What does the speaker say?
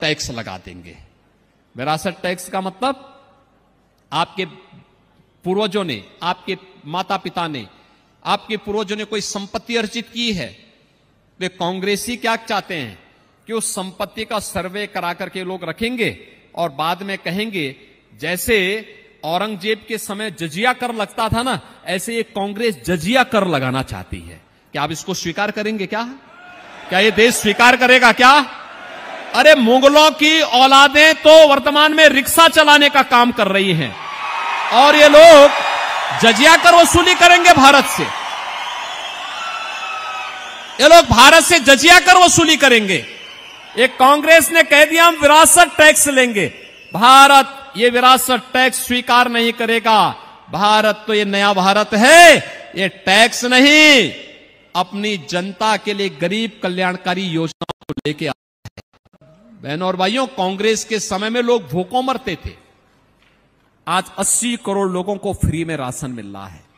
Tax लगा देंगे। विरासत टैक्स का मतलब आपके पूर्वजों ने, आपके माता पिता ने, आपके पूर्वजों ने कोई संपत्ति अर्जित की है? वे कांग्रेसी क्या चाहते हैं? कि उस संपत्ति का सर्वे करा करके लोग रखेंगे और बाद में कहेंगे, जैसे औरंगज़ेब के समय जजिया कर लगता था ना, ऐसे ये कांग्रेस जजिया कर लगाना चाहती है। क्या आप इसको स्वीकार करेंगे क्या? क्या ये देश स्वीकार करेगा क्या? अरे मुगलों की औलादें तो वर्तमान में रिक्शा चलाने का काम कर रही हैं। और ये लोग जजिया कर वसूली करेंगे भारत से। ये लोग भारत से जजिया कर वसूली करेंगे। एक कांग्रेस ने कह दिया, हम विरासत टैक्स लेंगे। भारत ये विरासत टैक्स स्वीकार नहीं करेगा। भारत तो ये नया भारत है। ये टैक्स नहीं। अपनी जनता के लिए गरीब कल्याणकारी योजनाओं को लेके बहनों और भाइयों, कांग्रेस के समय में लोग भूखों मरते थे। आज 80 करोड़ लोगों को फ्री में राशन मिल रहा है।